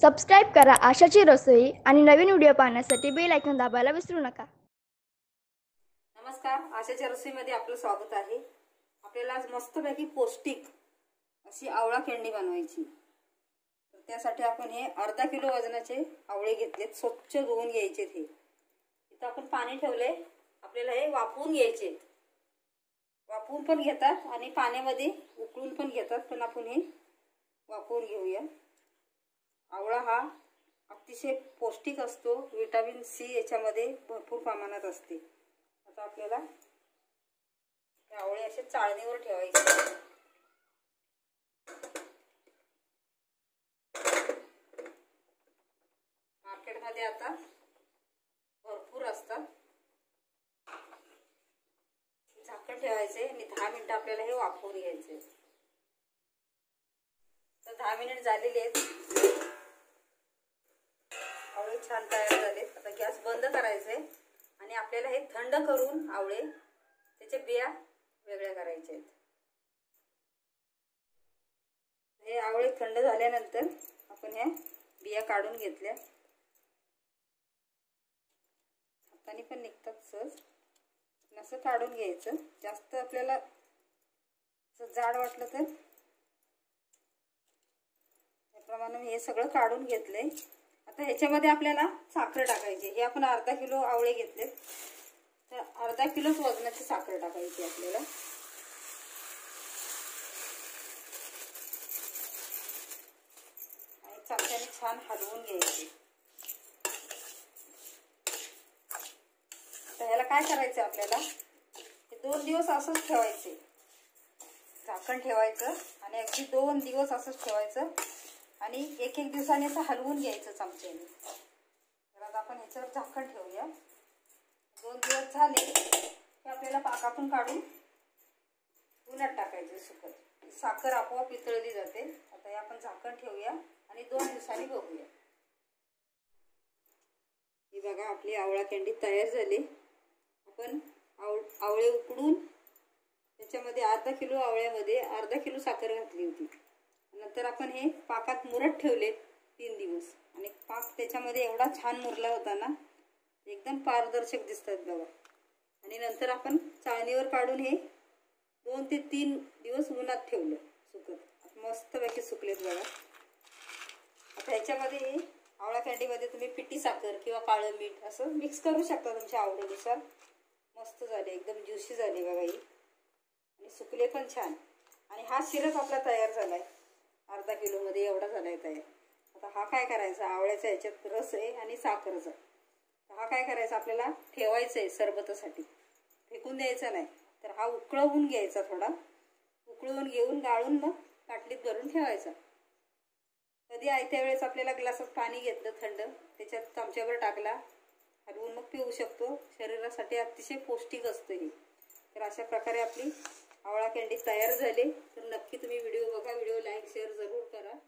Subscribe करा आशाची रसोई आणि नवीन video पाहण्यासाठी बेल ऐकून दाबायला विसरू नका. नमस्कार आशाच्या रसोईमध्ये आपलं स्वागत आहे. आपल्याला आज मस्तपैकी पौष्टिक अशी आवळा केंडी बनवायची. तर त्यासाठी आपण हे अर्धा किलो वजनाचे आवळे घेतलेत स्वच्छ धुवून घ्यायचे हे. इथं आपण पाणी ठेवले आपल्याला हे वाफवून घ्यायचे वाफवून पण घेतात आणि पाण्यामध्ये उकळून पण घेतात पण आपण हे वाफवून घेऊया. आवळा हा अतिशय पौष्टिक असतो. विटामिन सी याच्यामध्ये भरपूर प्रमाणात असते. आता आपल्याला आवळे असे चाळणीवर ठेवायचे. मार्केटमध्ये आता भरपूर असतात. झाकण ठेवायचे आणि दहा मिनिटं आपल्याला हे वाफवून घ्यायचे. तर दहा मिनिट झालेले आहेत. छान तयार झाले. आता गॅस बंद करायचे आणि आपल्याला हे थंड करून आवळे त्याच्या बिया वेगळ्या करायच्या आहेत. हे आवळे थंड झाल्यानंतर आपण ह्या बिया काढून घेतल्या. हाताने पण निघतात सहज. असं काढून घ्यायचं. जास्त आपल्याला जाड वाटलं तर. त्याप्रमाणे मी हे सगळं काढून घेतलंय. आता ह्याच्यामध्ये आपल्याला साखर टाकायची हे आपण अर्धा किलो आवळे घेतले. तर अर्धा किलोच वजनाची साखर टाकायची आपल्याला. आणि चमच्याने छान हलवून घ्यायची. तर ह्याला काय करायचं आपल्याला? हे दोन दिवस असंच ठेवायचे. झाकण ठेवायचं आणि अगदी दोन दिवस असंच ठेवायचं. आणि एक एक दिवसाने असं हलवून घ्यायचं चमच्याने तर आता आपण ह्याच्यावर झाकण ठेवूया. दोन दिवस झाले की आपल्याला पाकातून काढून उन्हात टाकायचं सुकत. साखर आपोआप वितळली जाते. आता हे आपण झाकण ठेवूया आणि दोन दिवसांनी बघूया. ही बघा आपली आवळा कॅन्डी तयार झाली. आपण आव आवळे उकडून त्याच्यामध्ये अर्धा किलो आवळ्यामध्ये अर्धा किलो साखर घातली होती. नंतर आपण हे पाकात मुरत ठेवले तीन दिवस. आणि पाक त्याच्यामध्ये एवढा छान मुरला होता ना एकदम पारदर्शक दिसतात बघा. आणि नंतर आपण चाळणीवर काढून हे दोन ते तीन दिवस उन्हात ठेवलं सुकत. मस्तपैकी सुकलेत बघा. आता ह्याच्यामध्ये आवळा कॅन्डीमध्ये तुम्ही पिठी साखर किंवा काळं मीठ असं मिक्स करू शकता तुमच्या आवडीनुसार. मस्त झाले एकदम ज्युशी झाली बघा ही. आणि सुकले पण छान. आणि हा सिरप आपला तयार झाला. आहे किलोमध्ये एवढा झाला येत आहे आता हा काय करायचा? आवळ्याचा ह्याच्यात रस आहे आणि साखरचा हा काय करायचा आपल्याला? ठेवायचं आहे सरबतासाठी. फेकून द्यायचा नाही. तर हा उकळवून घ्यायचा थोडा. उकळवून घेऊन गाळून मग बाटलीत भरून ठेवायचा. कधी आयत्या वेळेस आपल्याला ग्लासात पाणी घेतलं थंड? त्याच्यात चमच्यावर टाकला. हलवून मग पिऊ शकतो. शरीरासाठी अतिशय पौष्टिक असतं हे. तर अशा प्रकारे आपली आवळा कँडी तयार झाली. तर नक्की तुम्ही व्हिडिओ बघा. व्हिडिओ लाईक शेअर जरूर करा.